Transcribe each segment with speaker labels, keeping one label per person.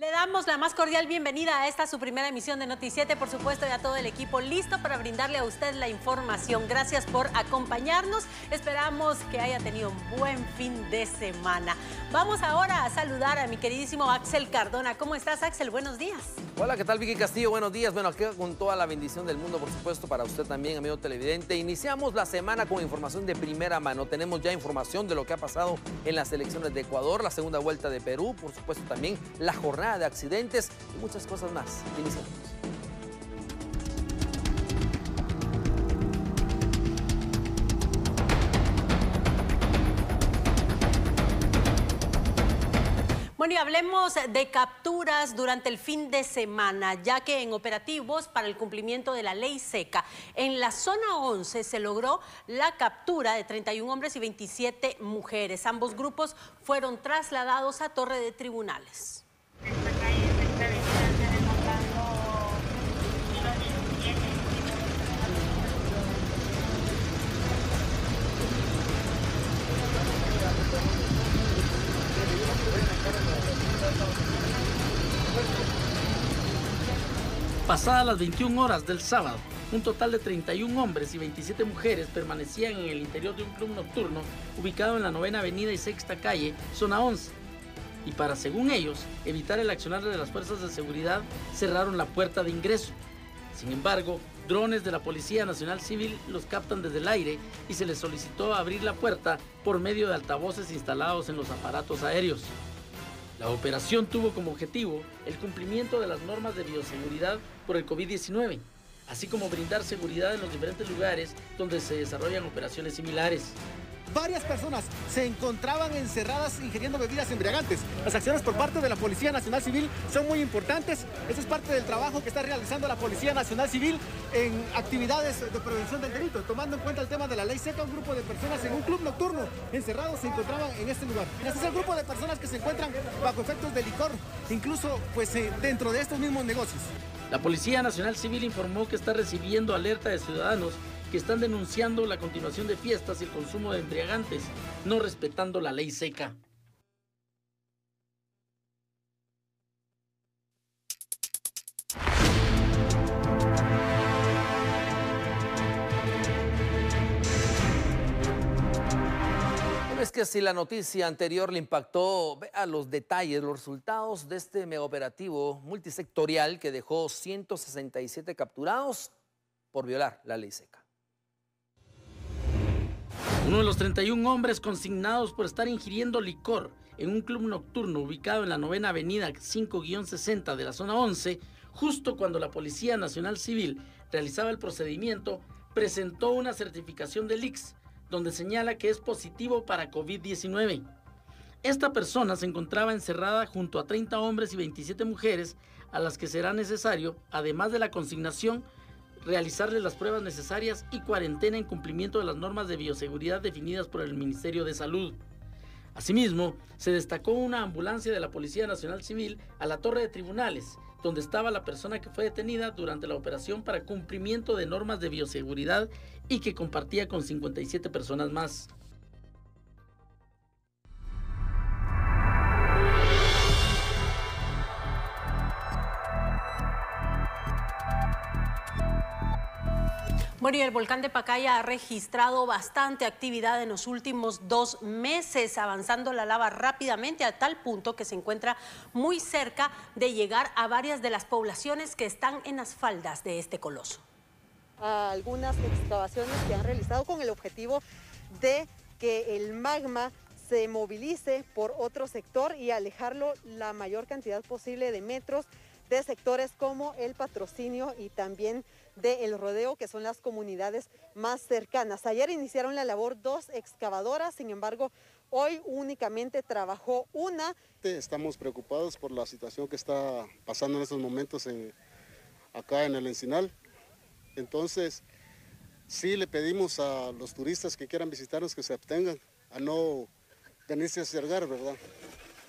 Speaker 1: Le damos la más cordial bienvenida a esta su primera emisión de Noticiete, por supuesto, y a todo el equipo listo para brindarle a usted la información. Gracias por acompañarnos. Esperamos que haya tenido un buen fin de semana. Vamos ahora a saludar a mi queridísimo Axel Cardona. ¿Cómo estás, Axel? Buenos días.
Speaker 2: Hola, ¿qué tal, Vicky Castillo? Buenos días. Bueno, aquí con toda la bendición del mundo, por supuesto, para usted también, amigo televidente. Iniciamos la semana con información de primera mano. Tenemos ya información de lo que ha pasado en las elecciones de Ecuador, la segunda vuelta de Perú, por supuesto, también la jornada de accidentes y muchas cosas más. Iniciamos.
Speaker 1: Bueno, y hablemos de capturas durante el fin de semana, ya que en operativos para el cumplimiento de la ley seca, en la zona 11 se logró la captura de 31 hombres y 27 mujeres. Ambos grupos fueron trasladados a Torre de Tribunales.
Speaker 3: Pasadas las 21 horas del sábado, un total de 31 hombres y 27 mujeres permanecían en el interior de un club nocturno ubicado en la novena avenida y sexta calle, zona 11. Y para, según ellos, evitar el accionar de las fuerzas de seguridad, cerraron la puerta de ingreso. Sin embargo, drones de la Policía Nacional Civil los captan desde el aire y se les solicitó abrir la puerta por medio de altavoces instalados en los aparatos aéreos. La operación tuvo como objetivo el cumplimiento de las normas de bioseguridad por el COVID-19, así como brindar seguridad en los diferentes lugares donde se desarrollan operaciones similares
Speaker 4: varias personas se encontraban encerradas ingiriendo bebidas embriagantes. Las acciones por parte de la Policía Nacional Civil son muy importantes. Eso es parte del trabajo que está realizando la Policía Nacional Civil en actividades de prevención del delito. Tomando en cuenta el tema de la ley seca, un grupo de personas en un club nocturno encerrados se encontraban en este lugar. Este es el grupo de personas que se encuentran bajo efectos de licor, incluso pues eh, dentro de estos mismos negocios.
Speaker 3: La Policía Nacional Civil informó que está recibiendo alerta de ciudadanos que están denunciando la continuación de fiestas y el consumo de embriagantes, no respetando la ley seca.
Speaker 2: Es que si la noticia anterior le impactó, vea los detalles, los resultados de este megaoperativo multisectorial que dejó 167 capturados por violar la ley seca.
Speaker 3: Uno de los 31 hombres consignados por estar ingiriendo licor en un club nocturno ubicado en la novena avenida 5-60 de la zona 11, justo cuando la Policía Nacional Civil realizaba el procedimiento, presentó una certificación del IX, donde señala que es positivo para COVID-19. Esta persona se encontraba encerrada junto a 30 hombres y 27 mujeres a las que será necesario, además de la consignación, realizarles las pruebas necesarias y cuarentena en cumplimiento de las normas de bioseguridad definidas por el Ministerio de Salud. Asimismo, se destacó una ambulancia de la Policía Nacional Civil a la torre de tribunales, donde estaba la persona que fue detenida durante la operación para cumplimiento de normas de bioseguridad y que compartía con 57 personas más.
Speaker 1: Bueno, y el volcán de Pacaya ha registrado bastante actividad en los últimos dos meses, avanzando la lava rápidamente a tal punto que se encuentra muy cerca de llegar a varias de las poblaciones que están en las faldas de este coloso.
Speaker 5: algunas excavaciones que han realizado con el objetivo de que el magma se movilice por otro sector y alejarlo la mayor cantidad posible de metros de sectores como el patrocinio y también de El Rodeo, que son las comunidades más cercanas. Ayer iniciaron la labor dos excavadoras, sin embargo, hoy únicamente trabajó una.
Speaker 6: Estamos preocupados por la situación que está pasando en estos momentos en, acá en el Encinal. Entonces, sí le pedimos a los turistas que quieran visitarnos que se abstengan a no venirse a acercar, ¿verdad?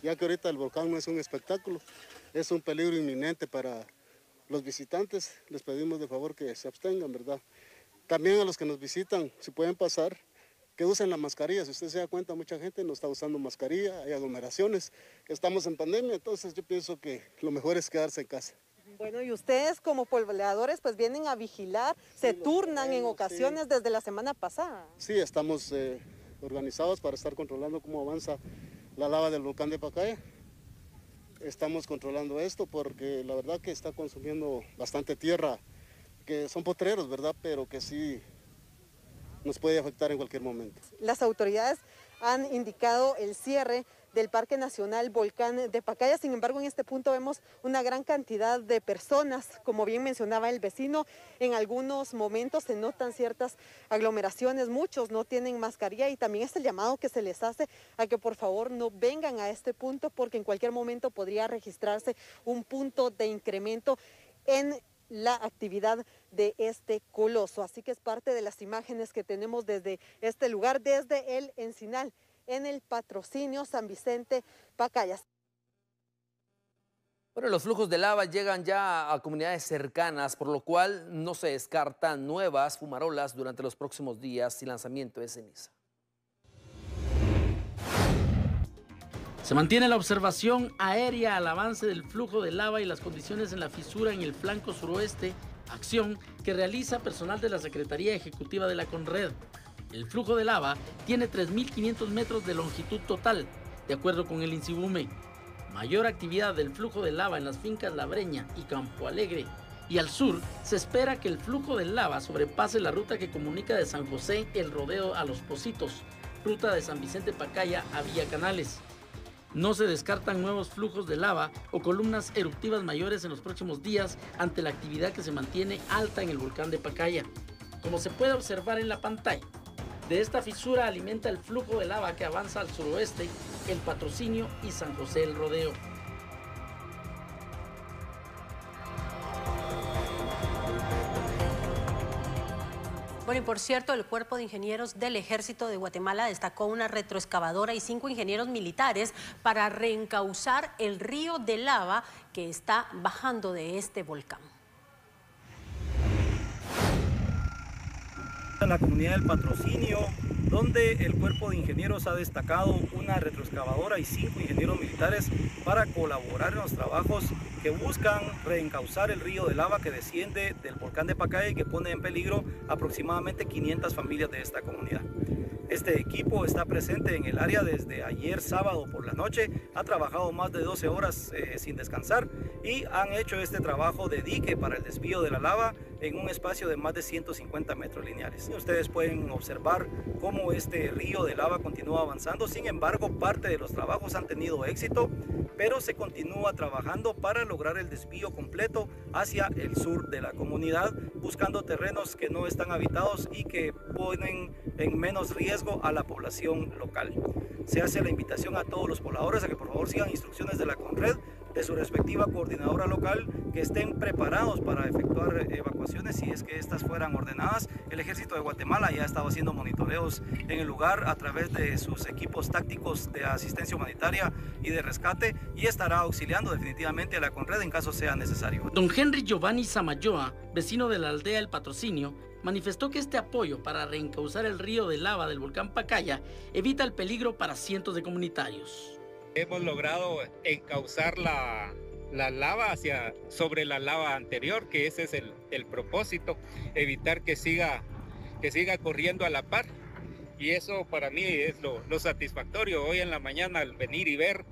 Speaker 6: Ya que ahorita el volcán no es un espectáculo, es un peligro inminente para los visitantes les pedimos de favor que se abstengan, ¿verdad? También a los que nos visitan, si pueden pasar, que usen la mascarilla. Si usted se da cuenta, mucha gente no está usando mascarilla, hay aglomeraciones, estamos en pandemia, entonces yo pienso que lo mejor es quedarse en casa.
Speaker 5: Bueno, y ustedes como pobladores pues vienen a vigilar, se turnan en ocasiones desde la semana pasada.
Speaker 6: Sí, estamos eh, organizados para estar controlando cómo avanza la lava del volcán de Pacaya. Estamos controlando esto porque la verdad que está consumiendo bastante tierra, que son potreros, ¿verdad? Pero que sí nos puede afectar en cualquier momento.
Speaker 5: Las autoridades han indicado el cierre del Parque Nacional Volcán de Pacaya. Sin embargo, en este punto vemos una gran cantidad de personas, como bien mencionaba el vecino, en algunos momentos se notan ciertas aglomeraciones, muchos no tienen mascarilla y también es el llamado que se les hace a que por favor no vengan a este punto porque en cualquier momento podría registrarse un punto de incremento en la actividad de este coloso. Así que es parte de las imágenes que tenemos desde este lugar, desde el Encinal en el patrocinio San Vicente Pacayas.
Speaker 2: Bueno, los flujos de lava llegan ya a comunidades cercanas, por lo cual no se descartan nuevas fumarolas durante los próximos días y lanzamiento de ceniza.
Speaker 3: Se mantiene la observación aérea al avance del flujo de lava y las condiciones en la fisura en el flanco suroeste, acción que realiza personal de la Secretaría Ejecutiva de la CONRED. El flujo de lava tiene 3.500 metros de longitud total, de acuerdo con el INSIBUME. Mayor actividad del flujo de lava en las fincas La Breña y Campo Alegre. Y al sur se espera que el flujo de lava sobrepase la ruta que comunica de San José el rodeo a Los Positos, ruta de San Vicente Pacaya a Villa Canales. No se descartan nuevos flujos de lava o columnas eruptivas mayores en los próximos días ante la actividad que se mantiene alta en el volcán de Pacaya. Como se puede observar en la pantalla, de esta fisura alimenta el flujo de lava que avanza al suroeste, el Patrocinio y San José el Rodeo.
Speaker 1: Bueno, y por cierto, el Cuerpo de Ingenieros del Ejército de Guatemala destacó una retroexcavadora y cinco ingenieros militares para reencauzar el río de lava que está bajando de este volcán.
Speaker 7: En la comunidad del patrocinio, donde el cuerpo de ingenieros ha destacado una retroexcavadora y cinco ingenieros militares para colaborar en los trabajos que buscan reencauzar el río de lava que desciende del volcán de Pacaya y que pone en peligro aproximadamente 500 familias de esta comunidad. Este equipo está presente en el área desde ayer sábado por la noche, ha trabajado más de 12 horas eh, sin descansar y han hecho este trabajo de dique para el desvío de la lava en un espacio de más de 150 metros lineales. Ustedes pueden observar cómo este río de lava continúa avanzando, sin embargo parte de los trabajos han tenido éxito, pero se continúa trabajando para lograr el desvío completo hacia el sur de la comunidad, buscando terrenos que no están habitados y que ponen en menos riesgo a la población local. Se hace la invitación a todos los pobladores a que por favor sigan instrucciones de la CONRED de su respectiva coordinadora local que estén preparados para efectuar evacuaciones si es que estas fueran ordenadas. El ejército de Guatemala ya ha estado haciendo monitoreos en el lugar a través de sus equipos tácticos de asistencia humanitaria y de rescate y estará auxiliando definitivamente a la Conred en caso sea necesario.
Speaker 3: Don Henry Giovanni Samayoa, vecino de la aldea El Patrocinio, manifestó que este apoyo para reencauzar el río de lava del volcán Pacaya evita el peligro para cientos de comunitarios.
Speaker 8: Hemos logrado encauzar la, lava hacia sobre la lava anterior, que ese es el, propósito, evitar que siga, que siga corriendo a la par. Y eso para mí es lo, satisfactorio. Hoy en la mañana al venir y ver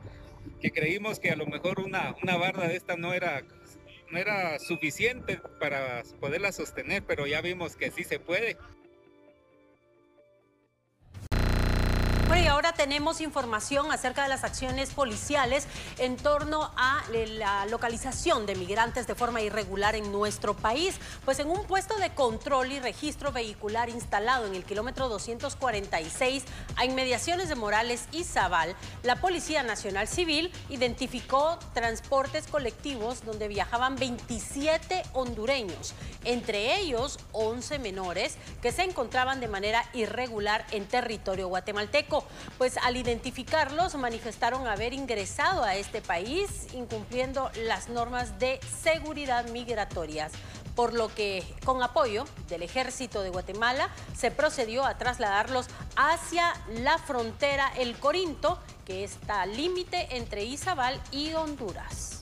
Speaker 8: que creímos que a lo mejor una, una barda de esta no era, no era suficiente para poderla sostener, pero ya vimos que sí se puede.
Speaker 1: Bueno, y ahora tenemos información acerca de las acciones policiales en torno a la localización de migrantes de forma irregular en nuestro país. Pues en un puesto de control y registro vehicular instalado en el kilómetro 246 a inmediaciones de Morales y Zaval, la Policía Nacional Civil identificó transportes colectivos donde viajaban 27 hondureños, entre ellos 11 menores que se encontraban de manera irregular en territorio guatemalteco pues al identificarlos manifestaron haber ingresado a este país incumpliendo las normas de seguridad migratorias. por lo que con apoyo del ejército de Guatemala se procedió a trasladarlos hacia la frontera El Corinto, que está límite entre Izabal y Honduras.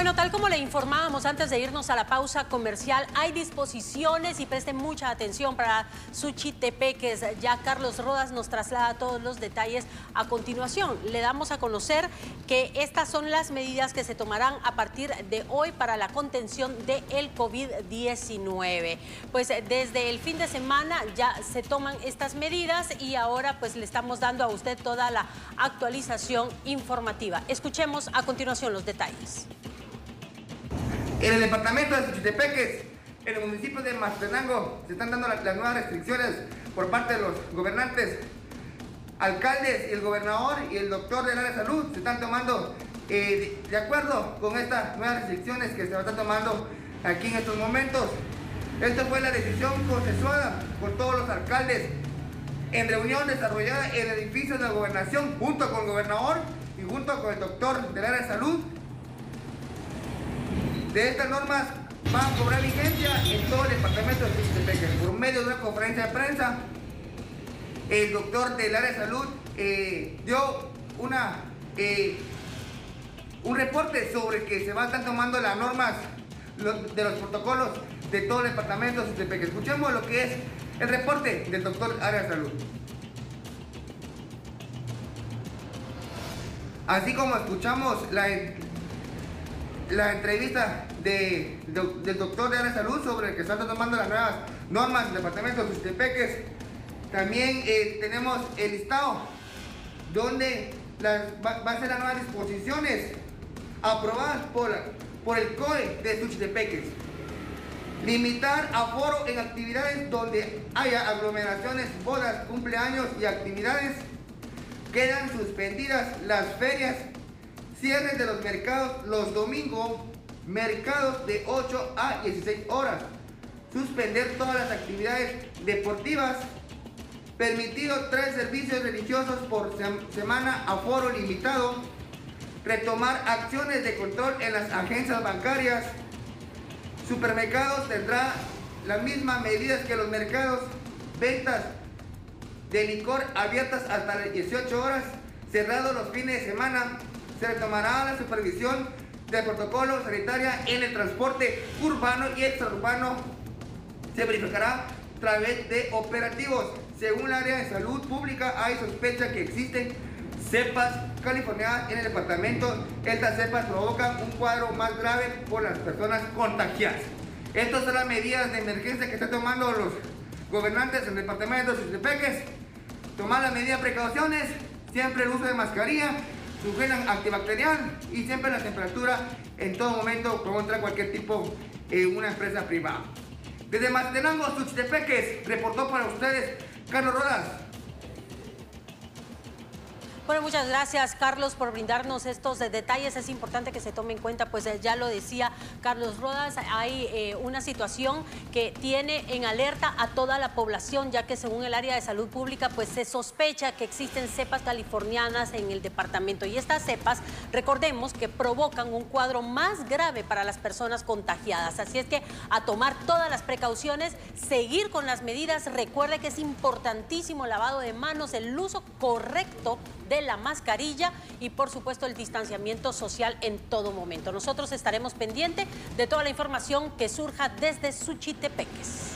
Speaker 1: Bueno, tal como le informábamos antes de irnos a la pausa comercial, hay disposiciones y presten mucha atención para Suchitepeques. Ya Carlos Rodas nos traslada todos los detalles a continuación. Le damos a conocer que estas son las medidas que se tomarán a partir de hoy para la contención del COVID-19. Pues desde el fin de semana ya se toman estas medidas y ahora pues le estamos dando a usted toda la actualización informativa. Escuchemos a continuación los detalles.
Speaker 9: En el departamento de Suchitepeques, en el municipio de Mastenango, se están dando las, nuevas restricciones por parte de los gobernantes, alcaldes y el gobernador y el doctor del área de salud se están tomando eh, de acuerdo con estas nuevas restricciones que se están tomando aquí en estos momentos. Esta fue la decisión consensuada por todos los alcaldes en reunión desarrollada en el edificio de la gobernación junto con el gobernador y junto con el doctor del área de salud de estas normas van a cobrar vigencia en todo el departamento de Tuxtepec. Por medio de una conferencia de prensa, el doctor del área de salud eh, dio una, eh, un reporte sobre que se van a estar tomando las normas de los protocolos de todo el departamento de Tuxtepec. Escuchemos lo que es el reporte del doctor área de salud. Así como escuchamos la la entrevista del doctor de la salud sobre que están tomando las nuevas normas del departamento de Sustepeques. También eh, tenemos el listado donde va, a ser las nuevas disposiciones aprobadas por, por el COE de Suchitepeques. Limitar aforo en actividades donde haya aglomeraciones, bodas, cumpleaños y actividades. Quedan suspendidas las ferias Cierres de los mercados los domingos, mercados de 8 a 16 horas. Suspender todas las actividades deportivas. Permitido tres servicios religiosos por semana a foro limitado. Retomar acciones de control en las agencias bancarias. Supermercados tendrá las mismas medidas que los mercados. Ventas de licor abiertas hasta las 18 horas. Cerrados los fines de semana se retomará la supervisión del protocolo sanitaria en el transporte urbano y extraurbano. Se verificará a través de operativos. Según el área de salud pública, hay sospecha que existen cepas californianas en el departamento. Estas cepas provocan un cuadro más grave por las personas contagiadas. Estas son las medidas de emergencia que están tomando los gobernantes en el departamento de Sutepeques. Tomar las medidas de precauciones, siempre el uso de mascarilla, su gel antibacterial y siempre la temperatura en todo momento contra cualquier tipo en una empresa privada. Desde Mastenango, Suchitepeques, reportó para ustedes Carlos Rodas.
Speaker 1: Bueno, muchas gracias Carlos por brindarnos estos detalles. Es importante que se tome en cuenta, pues eh, ya lo decía Carlos Rodas, hay eh, una situación que tiene en alerta a toda la población, ya que según el área de salud pública, pues se sospecha que existen cepas californianas en el departamento. Y estas cepas, recordemos que provocan un cuadro más grave para las personas contagiadas. Así es que a tomar todas las precauciones, seguir con las medidas. Recuerde que es importantísimo el lavado de manos, el uso correcto de la mascarilla y por supuesto el distanciamiento social en todo momento. Nosotros estaremos pendientes de toda la información que surja desde Suchitepeques.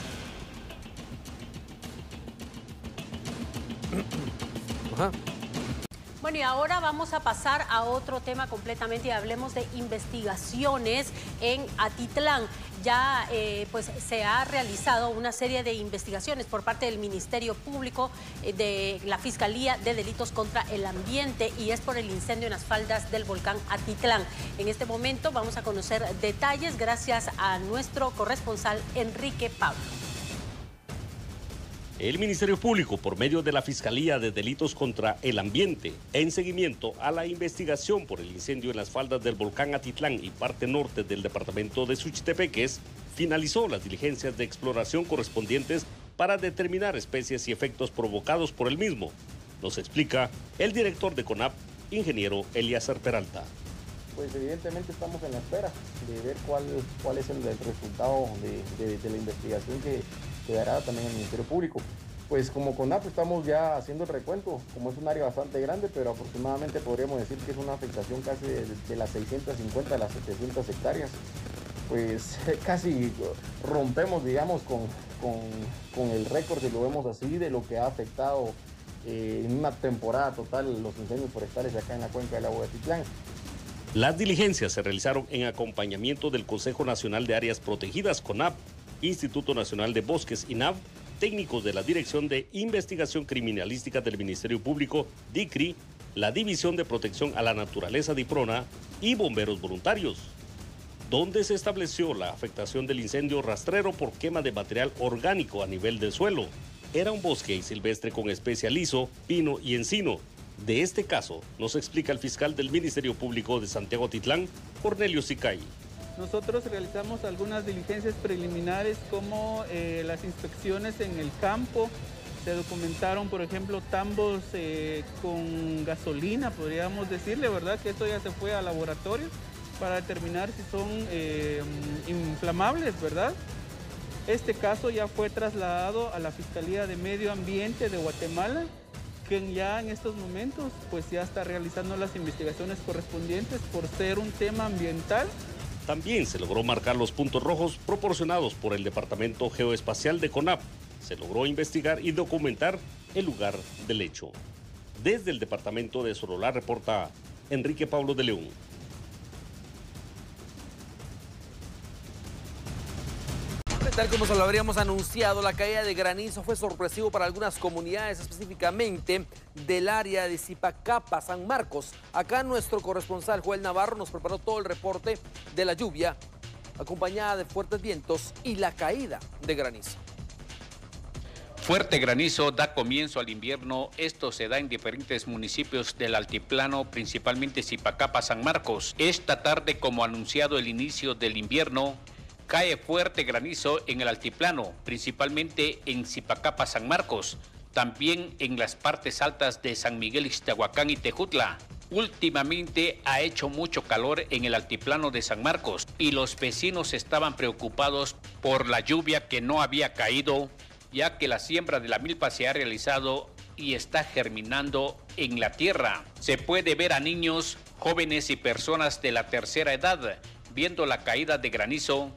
Speaker 1: Bueno, y ahora vamos a pasar a otro tema completamente y hablemos de investigaciones en Atitlán. Ya eh, pues se ha realizado una serie de investigaciones por parte del Ministerio Público eh, de la Fiscalía de Delitos contra el Ambiente y es por el incendio en las faldas del volcán Atitlán. En este momento vamos a conocer detalles gracias a nuestro corresponsal Enrique Pablo.
Speaker 10: El Ministerio Público, por medio de la Fiscalía de Delitos contra el Ambiente, en seguimiento a la investigación por el incendio en las faldas del volcán Atitlán y parte norte del departamento de Suchitepeques, finalizó las diligencias de exploración correspondientes para determinar especies y efectos provocados por el mismo. Nos explica el director de CONAP, ingeniero Eliazar Peralta.
Speaker 11: Pues evidentemente estamos en la espera de ver cuál, cuál es el, resultado de, la investigación que, que dará también el Ministerio Público. Pues como CONAP estamos ya haciendo el recuento, como es un área bastante grande, pero aproximadamente podríamos decir que es una afectación casi de, las 650 a las 700 hectáreas. Pues casi rompemos, digamos, con, con, el récord, si lo vemos así, de lo que ha afectado eh, en una temporada total los incendios forestales acá en la cuenca del agua de Titlán.
Speaker 10: Las diligencias se realizaron en acompañamiento del Consejo Nacional de Áreas Protegidas, CONAP, Instituto Nacional de Bosques, INAV, técnicos de la Dirección de Investigación Criminalística del Ministerio Público, DICRI, la División de Protección a la Naturaleza DIPRONA y bomberos voluntarios, donde se estableció la afectación del incendio rastrero por quema de material orgánico a nivel del suelo. Era un bosque silvestre con especie liso, pino y encino. De este caso nos explica el fiscal del Ministerio Público de Santiago Titlán, Cornelio Sicay.
Speaker 12: Nosotros realizamos algunas diligencias preliminares como eh, las inspecciones en el campo. Se documentaron, por ejemplo, tambos eh, con gasolina, podríamos decirle, ¿verdad? Que esto ya se fue a laboratorio para determinar si son eh, inflamables, ¿verdad? Este caso ya fue trasladado a la Fiscalía de Medio Ambiente de Guatemala, quien ya en estos momentos pues ya está realizando las investigaciones correspondientes por ser un tema ambiental
Speaker 10: también se logró marcar los puntos rojos proporcionados por el Departamento Geoespacial de CONAP. Se logró investigar y documentar el lugar del hecho. Desde el Departamento de Sorola reporta Enrique Pablo de León.
Speaker 2: Tal como se lo habríamos anunciado, la caída de granizo fue sorpresivo para algunas comunidades, específicamente del área de Zipacapa, San Marcos. Acá nuestro corresponsal Joel Navarro nos preparó todo el reporte de la lluvia, acompañada de fuertes vientos y la caída de granizo.
Speaker 13: Fuerte granizo da comienzo al invierno. Esto se da en diferentes municipios del altiplano, principalmente Zipacapa, San Marcos. Esta tarde, como anunciado el inicio del invierno, Cae fuerte granizo en el altiplano, principalmente en Zipacapa, San Marcos, también en las partes altas de San Miguel, Ixtahuacán y Tejutla. Últimamente ha hecho mucho calor en el altiplano de San Marcos y los vecinos estaban preocupados por la lluvia que no había caído, ya que la siembra de la milpa se ha realizado y está germinando en la tierra. Se puede ver a niños, jóvenes y personas de la tercera edad viendo la caída de granizo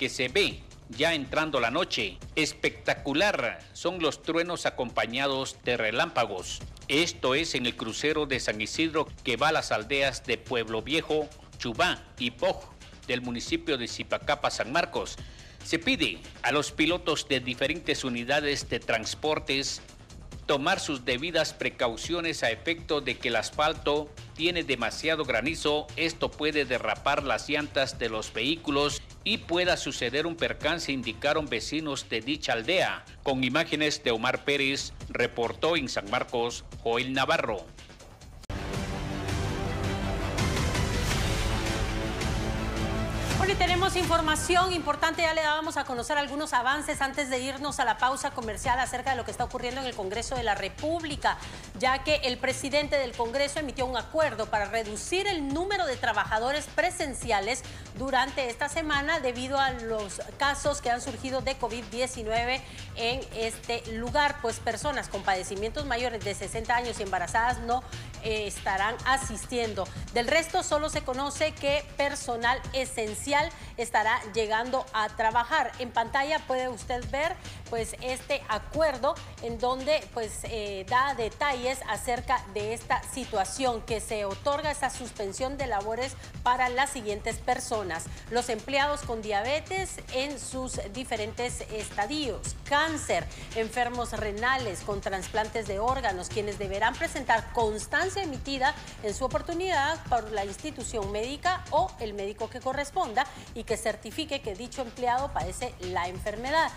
Speaker 13: que se ve ya entrando la noche. Espectacular son los truenos acompañados de relámpagos. Esto es en el crucero de San Isidro que va a las aldeas de Pueblo Viejo, Chubá y Poj del municipio de Zipacapa, San Marcos. Se pide a los pilotos de diferentes unidades de transportes tomar sus debidas precauciones a efecto de que el asfalto tiene demasiado granizo, esto puede derrapar las llantas de los vehículos y pueda suceder un percance, indicaron vecinos de dicha aldea. Con imágenes de Omar Pérez, reportó en San Marcos Joel Navarro.
Speaker 1: Tenemos información importante, ya le dábamos a conocer algunos avances antes de irnos a la pausa comercial acerca de lo que está ocurriendo en el Congreso de la República, ya que el presidente del Congreso emitió un acuerdo para reducir el número de trabajadores presenciales durante esta semana debido a los casos que han surgido de COVID-19 en este lugar, pues personas con padecimientos mayores de 60 años y embarazadas no eh, estarán asistiendo. Del resto solo se conoce que personal esencial estará llegando a trabajar. En pantalla puede usted ver pues este acuerdo en donde pues eh, da detalles acerca de esta situación que se otorga esa suspensión de labores para las siguientes personas. Los empleados con diabetes en sus diferentes estadios, cáncer, enfermos renales con trasplantes de órganos, quienes deberán presentar constancia emitida en su oportunidad por la institución médica o el médico que corresponda y que certifique que dicho empleado padece la enfermedad.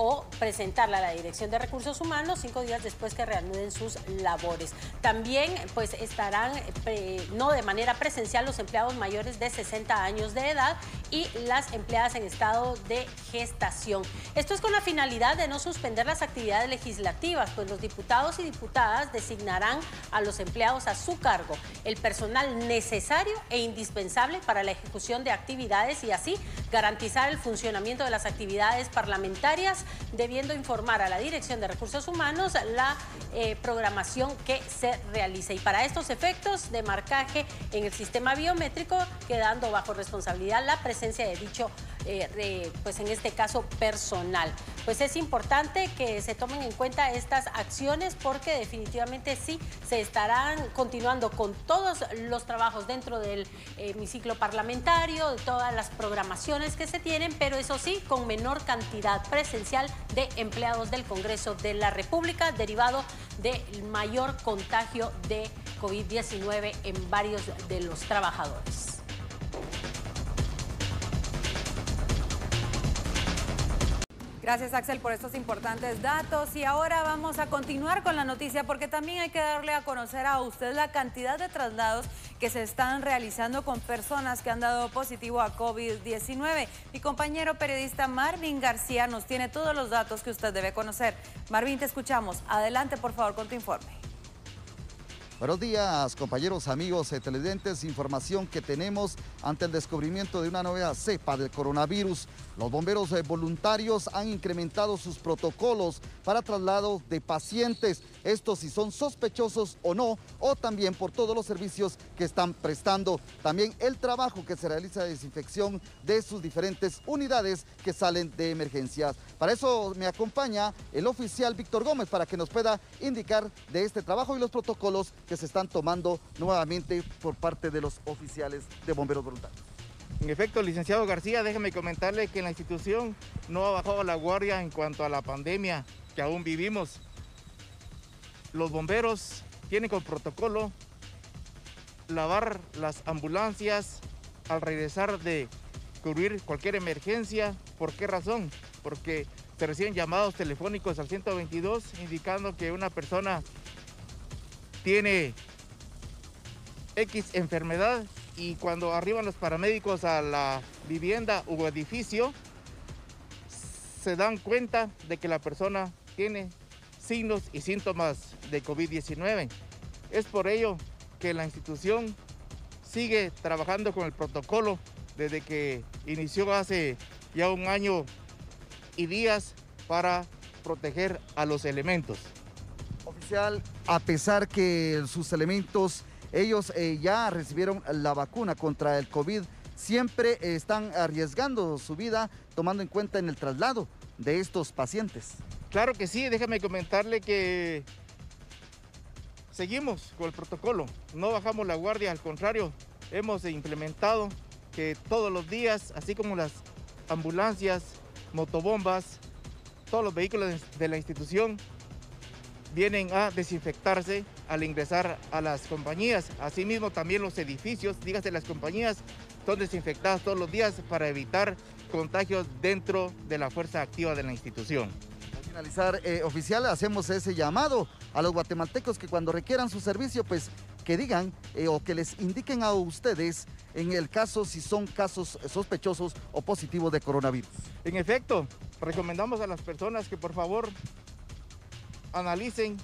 Speaker 1: O presentarla a la Dirección de Recursos Humanos cinco días después que reanuden sus labores. También pues estarán no de manera presencial los empleados mayores de 60 años de edad y las empleadas en estado de gestación. Esto es con la finalidad de no suspender las actividades legislativas, pues los diputados y diputadas designarán a los empleados a su cargo el personal necesario e indispensable para la ejecución de actividades y así garantizar el funcionamiento de las actividades parlamentarias, debiendo informar a la Dirección de Recursos Humanos la eh, programación que se realice. Y para estos efectos de marcaje en el sistema biométrico, quedando bajo responsabilidad la presencia de dicho eh, pues en este caso personal. Pues es importante que se tomen en cuenta estas acciones porque definitivamente sí se estarán continuando con todos los trabajos dentro del hemiciclo parlamentario, de todas las programaciones que se tienen, pero eso sí, con menor cantidad presencial de empleados del Congreso de la República, derivado del mayor contagio de COVID-19 en varios de los trabajadores.
Speaker 14: Gracias Axel por estos importantes datos y ahora vamos a continuar con la noticia porque también hay que darle a conocer a usted la cantidad de traslados que se están realizando con personas que han dado positivo a COVID-19. Mi compañero periodista Marvin García nos tiene todos los datos que usted debe conocer. Marvin, te escuchamos. Adelante por favor con tu informe.
Speaker 15: Buenos días, compañeros, amigos televidentes. Información que tenemos ante el descubrimiento de una nueva cepa del coronavirus. Los bomberos eh, voluntarios han incrementado sus protocolos para traslados de pacientes, estos si son sospechosos o no, o también por todos los servicios que están prestando. También el trabajo que se realiza de desinfección de sus diferentes unidades que salen de emergencias. Para eso me acompaña el oficial Víctor Gómez para que nos pueda indicar de este trabajo y los protocolos que se están tomando nuevamente por parte de los oficiales de bomberos voluntarios.
Speaker 16: En efecto, licenciado García, déjeme comentarle que la institución no ha bajado la guardia en cuanto a la pandemia que aún vivimos. Los bomberos tienen como protocolo lavar las ambulancias al regresar de cubrir cualquier emergencia. ¿Por qué razón? Porque se reciben llamados telefónicos al 122 indicando que una persona tiene X enfermedad y cuando arriban los paramédicos a la vivienda u edificio, se dan cuenta de que la persona tiene signos y síntomas de COVID-19. Es por ello que la institución sigue trabajando con el protocolo desde que inició hace ya un año y días para proteger a los elementos.
Speaker 15: Oficial, a pesar que sus elementos ellos eh, ya recibieron la vacuna contra el COVID, siempre están arriesgando su vida tomando en cuenta en el traslado de estos pacientes.
Speaker 16: Claro que sí, déjame comentarle que seguimos con el protocolo, no bajamos la guardia, al contrario, hemos implementado que todos los días, así como las ambulancias, motobombas, todos los vehículos de la institución vienen a desinfectarse al ingresar a las compañías. Asimismo, también los edificios, dígase las compañías, son desinfectadas todos los días para evitar contagios dentro de la fuerza activa de la institución.
Speaker 15: Al finalizar, eh, oficial, hacemos ese llamado a los guatemaltecos que cuando requieran su servicio, pues que digan eh, o que les indiquen a ustedes en el caso si son casos sospechosos o positivos de coronavirus.
Speaker 16: En efecto, recomendamos a las personas que por favor analicen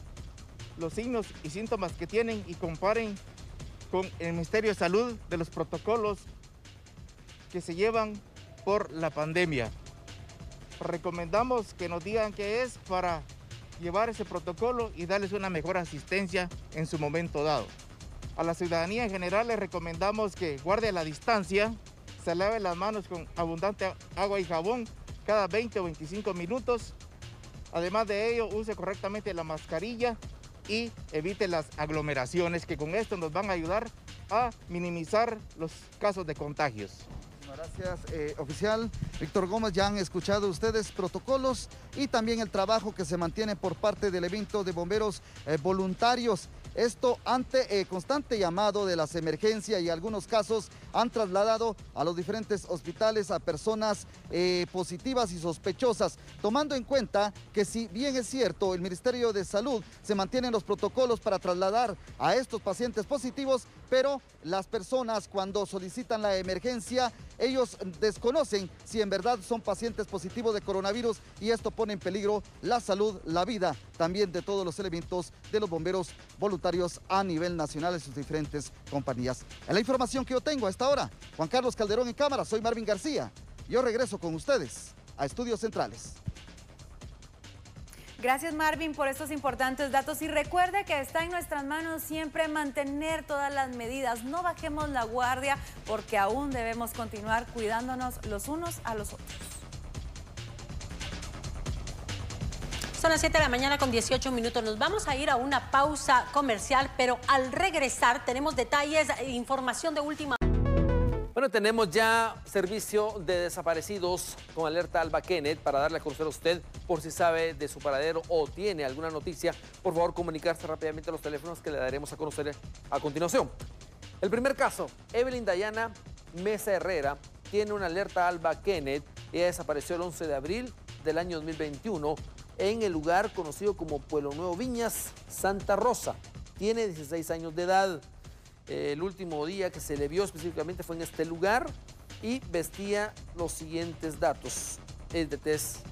Speaker 16: los signos y síntomas que tienen y comparen con el Ministerio de Salud de los protocolos que se llevan por la pandemia. Recomendamos que nos digan qué es para llevar ese protocolo y darles una mejor asistencia en su momento dado. A la ciudadanía en general les recomendamos que guarde la distancia, se lave las manos con abundante agua y jabón cada 20 o 25 minutos Además de ello, use correctamente la mascarilla y evite las aglomeraciones que con esto nos van a ayudar a minimizar los casos de contagios.
Speaker 15: Gracias, eh, oficial. Víctor Gómez, ya han escuchado ustedes protocolos y también el trabajo que se mantiene por parte del evento de bomberos eh, voluntarios. Esto ante eh, constante llamado de las emergencias y algunos casos han trasladado a los diferentes hospitales a personas eh, positivas y sospechosas, tomando en cuenta que si bien es cierto, el Ministerio de Salud se mantiene en los protocolos para trasladar a estos pacientes positivos, pero las personas cuando solicitan la emergencia, ellos desconocen si en verdad son pacientes positivos de coronavirus y esto pone en peligro la salud, la vida también de todos los elementos de los bomberos voluntarios a nivel nacional en sus diferentes compañías. La información que yo tengo a esta hora, Juan Carlos Calderón en cámara, soy Marvin García. Yo regreso con ustedes a Estudios Centrales.
Speaker 14: Gracias Marvin por estos importantes datos y recuerde que está en nuestras manos siempre mantener todas las medidas. No bajemos la guardia porque aún debemos continuar cuidándonos los unos a los otros.
Speaker 1: Son las 7 de la mañana con 18 minutos. Nos vamos a ir a una pausa comercial, pero al regresar tenemos detalles e información de última.
Speaker 2: Tenemos ya servicio de desaparecidos con alerta Alba Kenneth para darle a conocer a usted por si sabe de su paradero o tiene alguna noticia. Por favor, comunicarse rápidamente a los teléfonos que le daremos a conocer a continuación. El primer caso, Evelyn Dayana Mesa Herrera tiene una alerta Alba Kenneth. Ella desapareció el 11 de abril del año 2021 en el lugar conocido como Pueblo Nuevo Viñas, Santa Rosa. Tiene 16 años de edad. El último día que se le vio específicamente fue en este lugar y vestía los siguientes datos. Es de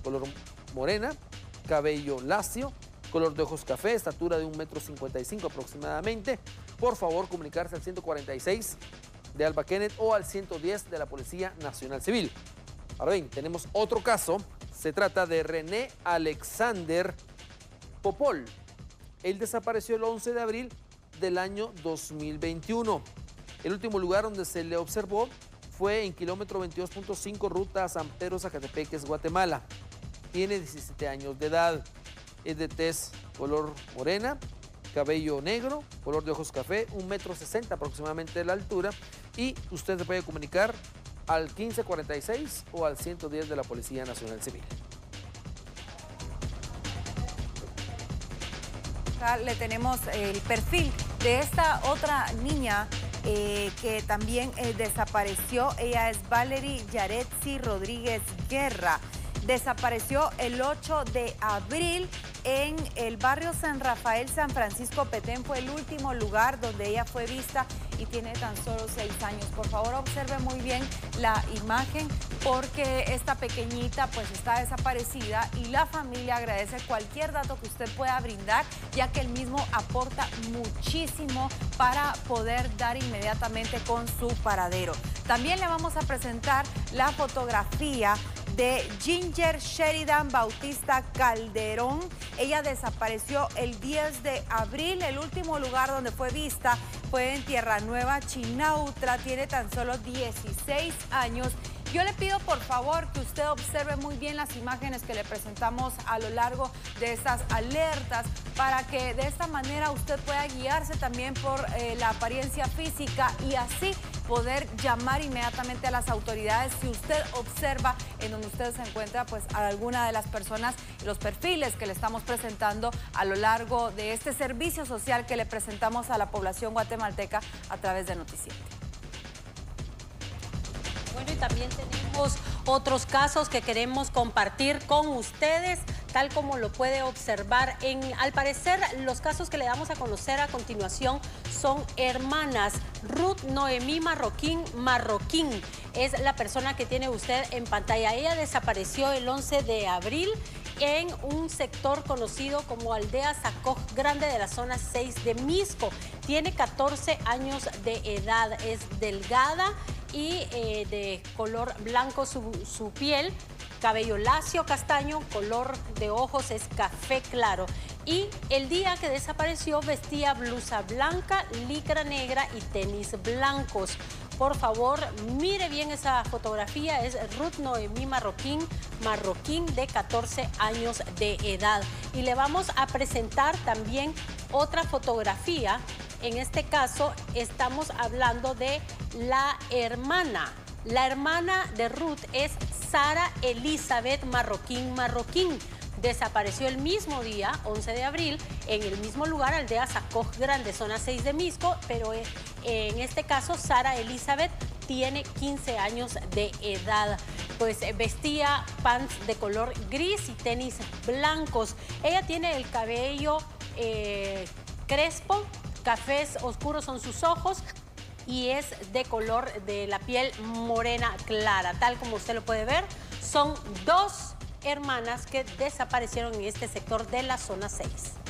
Speaker 2: color morena, cabello lacio, color de ojos café, estatura de 1,55 m aproximadamente. Por favor, comunicarse al 146 de Alba Kenneth o al 110 de la Policía Nacional Civil. Ahora bien, tenemos otro caso. Se trata de René Alexander Popol. Él desapareció el 11 de abril del año 2021. El último lugar donde se le observó fue en kilómetro 22.5 ruta San Pedro Zacatepeques, Guatemala. Tiene 17 años de edad. Es de tez color morena, cabello negro, color de ojos café, un metro sesenta aproximadamente de la altura. Y usted se puede comunicar al 1546 o al 110 de la Policía Nacional Civil.
Speaker 14: Le tenemos el perfil de esta otra niña eh, que también eh, desapareció. Ella es Valerie Yaretsi Rodríguez Guerra. Desapareció el 8 de abril en el barrio San Rafael, San Francisco Petén. Fue el último lugar donde ella fue vista tiene tan solo seis años. Por favor, observe muy bien la imagen porque esta pequeñita pues está desaparecida y la familia agradece cualquier dato que usted pueda brindar, ya que el mismo aporta muchísimo para poder dar inmediatamente con su paradero. También le vamos a presentar la fotografía de Ginger Sheridan Bautista Calderón. Ella desapareció el 10 de abril. El último lugar donde fue vista fue en Tierra Nueva, Chinautra. Tiene tan solo 16 años. Yo le pido por favor que usted observe muy bien las imágenes que le presentamos a lo largo de estas alertas para que de esta manera usted pueda guiarse también por eh, la apariencia física y así poder llamar inmediatamente a las autoridades si usted observa en donde usted se encuentra pues a alguna de las personas, los perfiles que le estamos presentando a lo largo de este servicio social que le presentamos a la población guatemalteca a través de Noticiero.
Speaker 1: Y también tenemos otros casos que queremos compartir con ustedes tal como lo puede observar. En, al parecer, los casos que le damos a conocer a continuación son hermanas. Ruth Noemí Marroquín Marroquín es la persona que tiene usted en pantalla. Ella desapareció el 11 de abril en un sector conocido como Aldea Sacoj Grande de la zona 6 de Misco. Tiene 14 años de edad, es delgada y eh, de color blanco su, su piel, cabello lacio castaño, color de ojos es café claro. Y el día que desapareció vestía blusa blanca, licra negra y tenis blancos. Por favor, mire bien esa fotografía. Es Ruth Noemí Marroquín, marroquín de 14 años de edad. Y le vamos a presentar también otra fotografía. En este caso, estamos hablando de la hermana. La hermana de Ruth es Sara Elizabeth Marroquín Marroquín. Desapareció el mismo día, 11 de abril, en el mismo lugar, aldea Sacoj Grande, zona 6 de Misco, pero eh, en este caso Sara Elizabeth tiene 15 años de edad. Pues eh, vestía pants de color gris y tenis blancos. Ella tiene el cabello eh, crespo, cafés oscuros son sus ojos y es de color de la piel morena clara. Tal como usted lo puede ver, son dos hermanas que desaparecieron en este sector de la zona 6.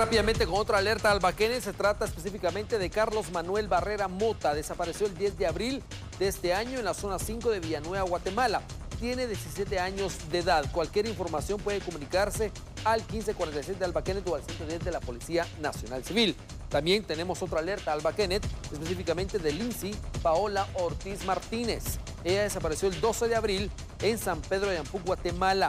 Speaker 2: Rápidamente con otra alerta albaquene, se trata específicamente de Carlos Manuel Barrera Mota. Desapareció el 10 de abril de este año en la zona 5 de Villanueva, Guatemala. Tiene 17 años de edad. Cualquier información puede comunicarse al 1547 de Albaquenet o al 110 de la Policía Nacional Civil. También tenemos otra alerta Albaquenet, específicamente de Lindsay Paola Ortiz Martínez. Ella desapareció el 12 de abril en San Pedro de Ampú, Guatemala.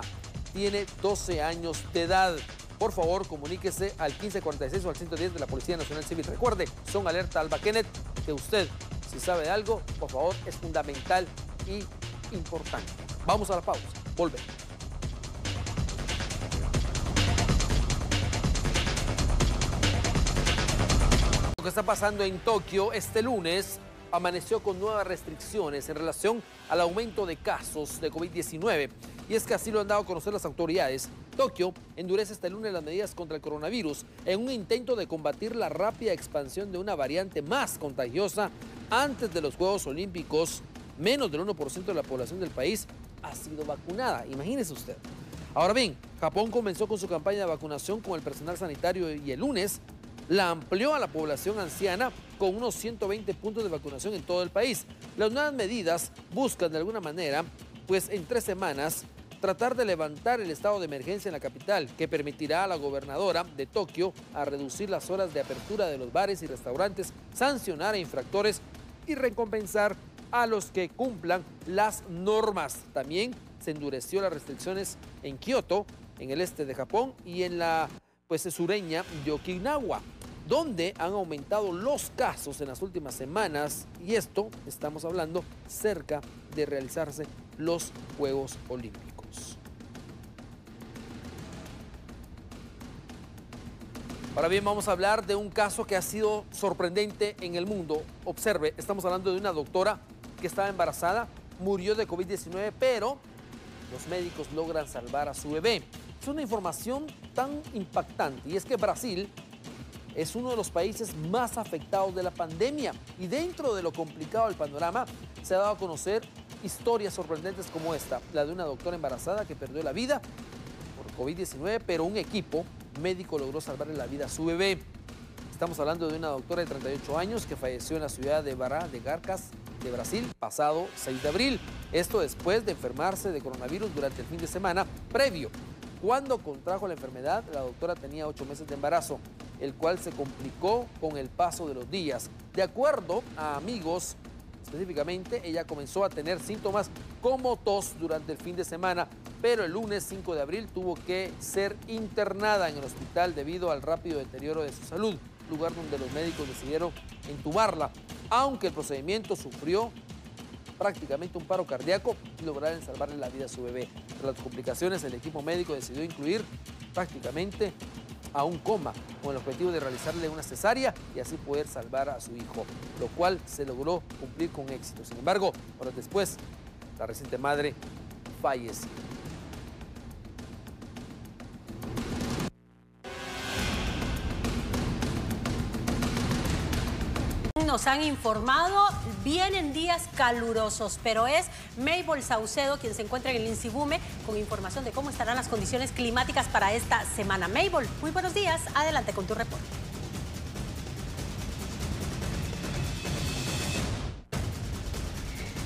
Speaker 2: Tiene 12 años de edad por favor comuníquese al 1546 o al 110 de la Policía Nacional Civil. Recuerde, son alerta Alba Kenneth, que usted, si sabe de algo, por favor, es fundamental y importante. Vamos a la pausa. Volvemos. Lo que está pasando en Tokio este lunes amaneció con nuevas restricciones en relación al aumento de casos de COVID-19. Y es que así lo han dado a conocer las autoridades. Tokio endurece este lunes las medidas contra el coronavirus en un intento de combatir la rápida expansión de una variante más contagiosa antes de los Juegos Olímpicos. Menos del 1% de la población del país ha sido vacunada. Imagínese usted. Ahora bien, Japón comenzó con su campaña de vacunación con el personal sanitario y el lunes la amplió a la población anciana con unos 120 puntos de vacunación en todo el país. Las nuevas medidas buscan de alguna manera, pues en tres semanas, tratar de levantar el estado de emergencia en la capital, que permitirá a la gobernadora de Tokio a reducir las horas de apertura de los bares y restaurantes, sancionar a infractores y recompensar a los que cumplan las normas. También se endureció las restricciones en Kioto, en el este de Japón y en la pues sureña de Okinawa donde han aumentado los casos en las últimas semanas y esto estamos hablando cerca de realizarse los Juegos Olímpicos. Ahora bien, vamos a hablar de un caso que ha sido sorprendente en el mundo. Observe, estamos hablando de una doctora que estaba embarazada, murió de COVID-19, pero los médicos logran salvar a su bebé. Es una información tan impactante y es que Brasil es uno de los países más afectados de la pandemia y dentro de lo complicado del panorama se ha dado a conocer historias sorprendentes como esta, la de una doctora embarazada que perdió la vida COVID-19, pero un equipo médico logró salvarle la vida a su bebé. Estamos hablando de una doctora de 38 años que falleció en la ciudad de Bará de Garcas, de Brasil, pasado 6 de abril. Esto después de enfermarse de coronavirus durante el fin de semana previo. Cuando contrajo la enfermedad, la doctora tenía 8 meses de embarazo el cual se complicó con el paso de los días. De acuerdo a amigos, específicamente, ella comenzó a tener síntomas como tos durante el fin de semana, pero el lunes 5 de abril tuvo que ser internada en el hospital debido al rápido deterioro de su salud, lugar donde los médicos decidieron entubarla, aunque el procedimiento sufrió prácticamente un paro cardíaco lograron salvarle la vida a su bebé. Tras las complicaciones, el equipo médico decidió incluir prácticamente a un coma con el objetivo de realizarle una cesárea y así poder salvar a su hijo, lo cual se logró cumplir con éxito. Sin embargo, horas después, la reciente madre falleció.
Speaker 1: Nos han informado, vienen días calurosos, pero es Mabel Saucedo quien se encuentra en el Incibume con información de cómo estarán las condiciones climáticas para esta semana. Mabel, muy buenos días, adelante con tu reporte.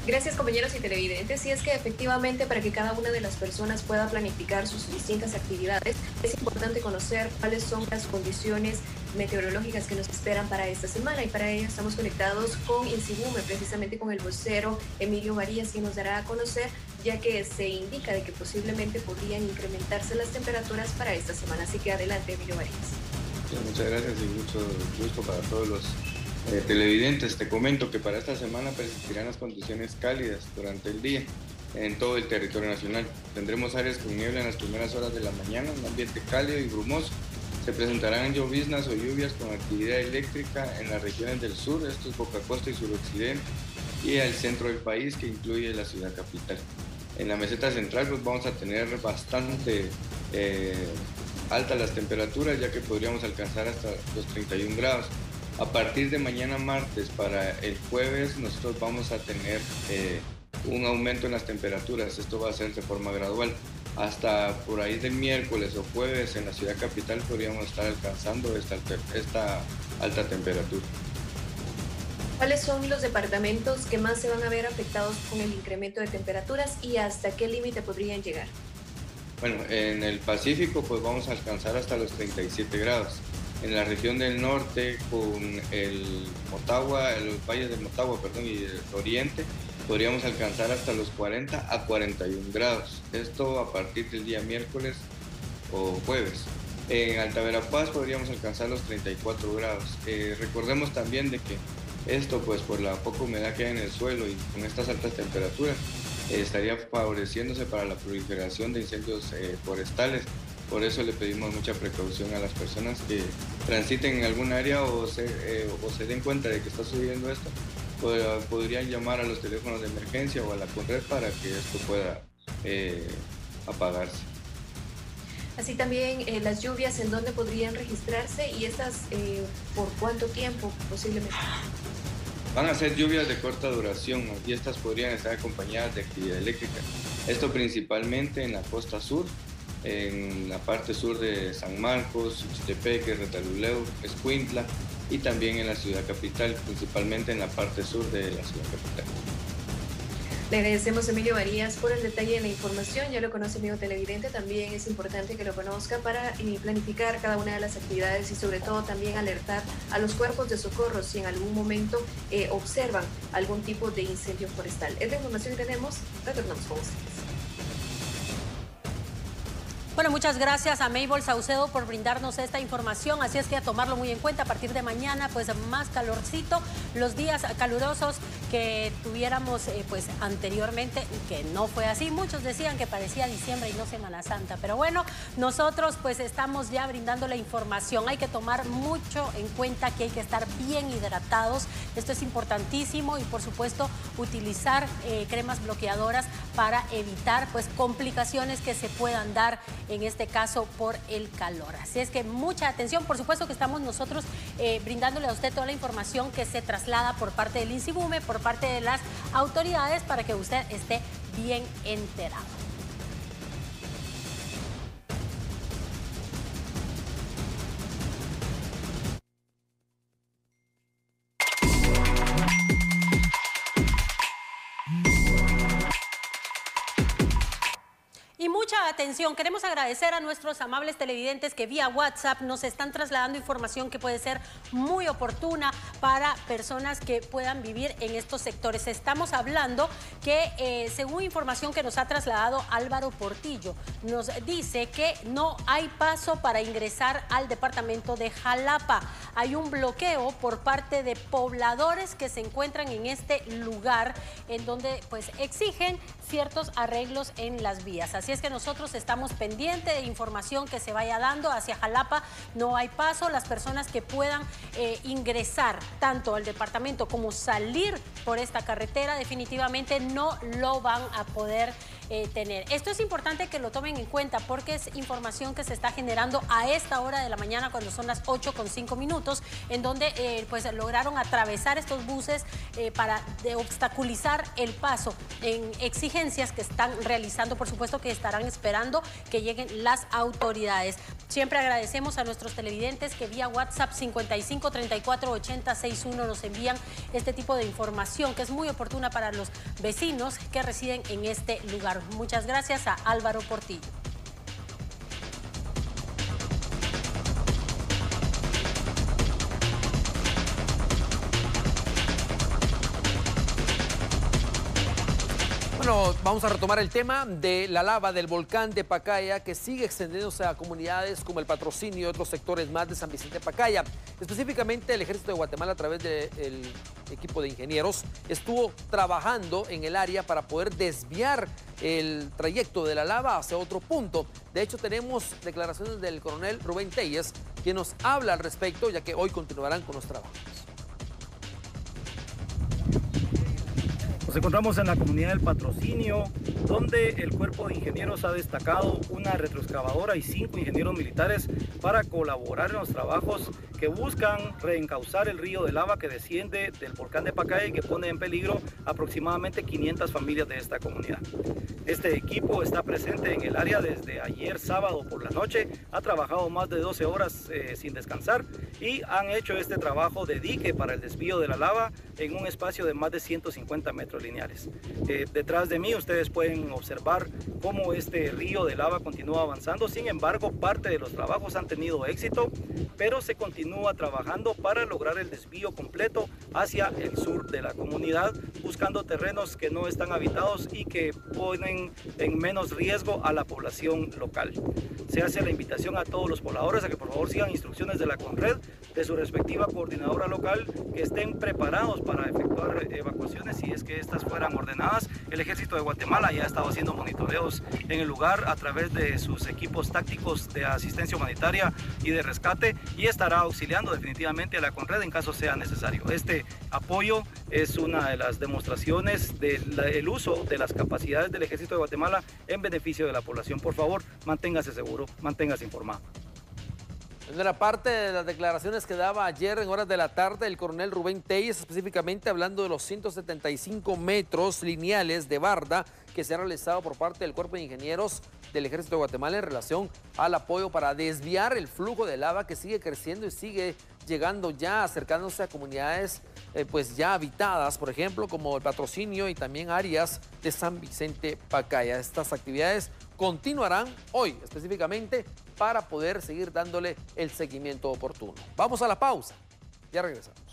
Speaker 17: Gracias compañeros y televidentes. Y es que efectivamente para que cada una de las personas pueda planificar sus distintas actividades, es importante conocer cuáles son las condiciones meteorológicas que nos esperan para esta semana y para ello estamos conectados con Insigume, precisamente con el vocero Emilio Varías, que nos dará a conocer ya que se indica de que posiblemente podrían incrementarse las temperaturas para esta semana. Así que adelante, Emilio Varías.
Speaker 18: muchas gracias y mucho gusto para todos los eh, televidentes, te comento que para esta semana persistirán las condiciones cálidas durante el día en todo el territorio nacional. Tendremos áreas con niebla en las primeras horas de la mañana, un ambiente cálido y brumoso. Se presentarán lloviznas o lluvias con actividad eléctrica en las regiones del sur, esto es Boca Costa y suroccidente, y el centro del país que incluye la ciudad capital. En la meseta central pues vamos a tener bastante eh, altas las temperaturas ya que podríamos alcanzar hasta los 31 grados. A partir de mañana martes para el jueves nosotros vamos a tener eh, un aumento en las temperaturas. Esto va a ser de forma gradual. Hasta por ahí del miércoles o jueves en la ciudad capital podríamos estar alcanzando esta, esta alta temperatura.
Speaker 17: ¿Cuáles son los departamentos que más se van a ver afectados con el incremento de temperaturas y hasta qué límite podrían llegar?
Speaker 18: Bueno, en el Pacífico pues vamos a alcanzar hasta los 37 grados. En la región del norte con el Motagua, los valles de Motagua, perdón, y el oriente podríamos alcanzar hasta los 40 a 41 grados. Esto a partir del día miércoles o jueves. En Alta Verapaz podríamos alcanzar los 34 grados. Eh, recordemos también de que esto, pues por la poca humedad que hay en el suelo y con estas altas temperaturas, estaría favoreciéndose para la proliferación de incendios eh, forestales. Por eso le pedimos mucha precaución a las personas que transiten en algún área o se, o se den cuenta de que está subiendo esto, podrían llamar a los teléfonos de emergencia o a la CONRED para que esto pueda eh, apagarse.
Speaker 17: Así también eh, las lluvias en dónde podrían registrarse y estas eh, por cuánto tiempo posiblemente.
Speaker 18: Van a ser lluvias de corta duración y estas podrían estar acompañadas de actividad eléctrica. Esto principalmente en la costa sur, en la parte sur de San Marcos, Ixtepeque, Retaluleu, Escuintla, y también en la ciudad capital, principalmente en la parte sur de la ciudad capital.
Speaker 17: Le agradecemos a Emilio Varías por el detalle de la información. Ya lo conoce amigo televidente, también es importante que lo conozca para eh, planificar cada una de las actividades y sobre todo también alertar a los cuerpos de socorro si en algún momento eh, observan algún tipo de incendio forestal. Es la información que tenemos. Retornamos con ustedes.
Speaker 1: Bueno, muchas gracias a Mabel Saucedo por brindarnos esta información. Así es que a tomarlo muy en cuenta a partir de mañana, pues más calorcito, los días calurosos que tuviéramos eh, pues anteriormente, que no fue así. Muchos decían que parecía diciembre y no Semana Santa. Pero bueno, nosotros pues estamos ya brindando la información. Hay que tomar mucho en cuenta que hay que estar bien hidratados. Esto es importantísimo y por supuesto utilizar eh, cremas bloqueadoras para evitar pues complicaciones que se puedan dar en este caso por el calor. Así es que mucha atención, por supuesto que estamos nosotros eh, brindándole a usted toda la información que se traslada por parte del INSIBUME, por parte de las autoridades, para que usted esté bien enterado. Atención. Queremos agradecer a nuestros amables televidentes que vía WhatsApp nos están trasladando información que puede ser muy oportuna para personas que puedan vivir en estos sectores. Estamos hablando que, eh, según información que nos ha trasladado Álvaro Portillo, nos dice que no hay paso para ingresar al departamento de Jalapa. Hay un bloqueo por parte de pobladores que se encuentran en este lugar en donde pues exigen ciertos arreglos en las vías. Así es que nosotros estamos pendientes de información que se vaya dando hacia Jalapa. No hay paso. Las personas que puedan eh, ingresar tanto al departamento como salir por esta carretera definitivamente no lo van a poder eh. Esto es importante que lo tomen en cuenta porque es información que se está generando a esta hora de la mañana cuando son las 8 con 5 minutos, en donde eh, pues lograron atravesar estos buses eh, para obstaculizar el paso en exigencias que están realizando, por supuesto que estarán esperando que lleguen las autoridades. Siempre agradecemos a nuestros televidentes que vía WhatsApp 55 34 80 61 nos envían este tipo de información que es muy oportuna para los vecinos que residen en este lugar. Muchas gracias a Álvaro Portillo.
Speaker 2: Bueno, vamos a retomar el tema de la lava del volcán de Pacaya que sigue extendiéndose a comunidades como el patrocinio y otros sectores más de San Vicente Pacaya. Específicamente el ejército de Guatemala a través del equipo de ingenieros estuvo trabajando en el área para poder desviar el trayecto de la lava hacia otro punto. De hecho tenemos declaraciones del coronel Rubén Telles quien nos habla al respecto ya que hoy continuarán con los trabajos.
Speaker 7: Nos encontramos en la comunidad del patrocinio, donde el cuerpo de ingenieros ha destacado una retroexcavadora y cinco ingenieros militares para colaborar en los trabajos que buscan reencauzar el río de lava que desciende del volcán de Pacaya y que pone en peligro aproximadamente 500 familias de esta comunidad. Este equipo está presente en el área desde ayer sábado por la noche, ha trabajado más de 12 horas eh, sin descansar y han hecho este trabajo de dique para el desvío de la lava en un espacio de más de 150 metros lineales. Eh, detrás de mí ustedes pueden observar cómo este río de lava continúa avanzando, sin embargo parte de los trabajos han tenido éxito, pero se continúa trabajando para lograr el desvío completo hacia el sur de la comunidad, buscando terrenos que no están habitados y que ponen en menos riesgo a la población local. Se hace la invitación a todos los pobladores a que por favor sigan instrucciones de la CONRED, de su respectiva coordinadora local, que estén preparados para efectuar evacuaciones si es que fueran ordenadas. El ejército de Guatemala ya ha estado haciendo monitoreos en el lugar a través de sus equipos tácticos de asistencia humanitaria y de rescate y estará auxiliando definitivamente a la CONRED en caso sea necesario. Este apoyo es una de las demostraciones del uso de las capacidades del ejército de Guatemala en beneficio de la población. Por favor, manténgase seguro, manténgase informado.
Speaker 2: En parte de las declaraciones que daba ayer en horas de la tarde el coronel Rubén Telles, específicamente hablando de los 175 metros lineales de barda que se han realizado por parte del Cuerpo de Ingenieros del Ejército de Guatemala en relación al apoyo para desviar el flujo de lava que sigue creciendo y sigue llegando ya, acercándose a comunidades eh, pues ya habitadas, por ejemplo, como el patrocinio y también áreas de San Vicente Pacaya. Estas actividades continuarán hoy específicamente para poder seguir dándole el seguimiento oportuno. Vamos a la pausa. Ya regresamos.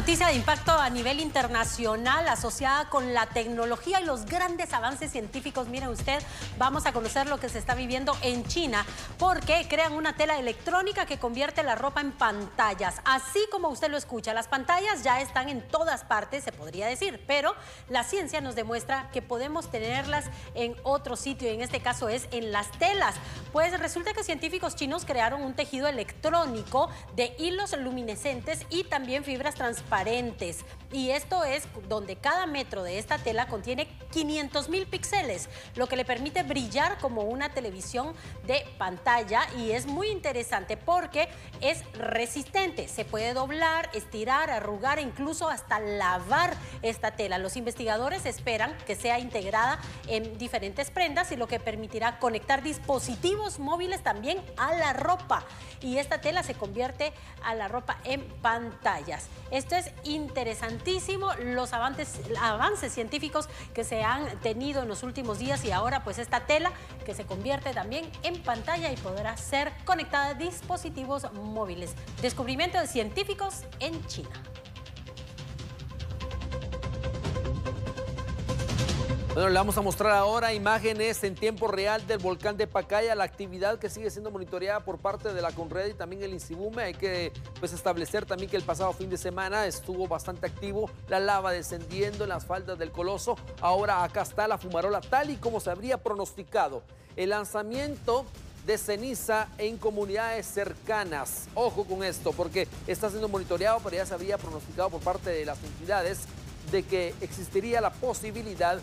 Speaker 1: Noticia de impacto a nivel internacional asociada con la tecnología y los grandes avances científicos. Mire usted, vamos a conocer lo que se está viviendo en China porque crean una tela electrónica que convierte la ropa en pantallas. Así como usted lo escucha, las pantallas ya están en todas partes, se podría decir, pero la ciencia nos demuestra que podemos tenerlas en otro sitio y en este caso es en las telas. Pues resulta que científicos chinos crearon un tejido electrónico de hilos luminescentes y también fibras transparentes transparentes y esto es donde cada metro de esta tela contiene 500 mil píxeles, lo que le permite brillar como una televisión de pantalla y es muy interesante porque es resistente, se puede doblar, estirar, arrugar e incluso hasta lavar esta tela. Los investigadores esperan que sea integrada en diferentes prendas y lo que permitirá conectar dispositivos móviles también a la ropa y esta tela se convierte a la ropa en pantallas. Esto es los avances, avances científicos que se han tenido en los últimos días y ahora pues esta tela que se convierte también en pantalla y podrá ser conectada a dispositivos móviles. Descubrimiento de científicos en China.
Speaker 2: Bueno, le vamos a mostrar ahora imágenes en tiempo real del volcán de Pacaya, la actividad que sigue siendo monitoreada por parte de la Conred y también el Insibume. Hay que pues, establecer también que el pasado fin de semana estuvo bastante activo la lava descendiendo en las faldas del Coloso. Ahora acá está la fumarola tal y como se habría pronosticado. El lanzamiento de ceniza en comunidades cercanas. Ojo con esto, porque está siendo monitoreado, pero ya se había pronosticado por parte de las entidades de que existiría la posibilidad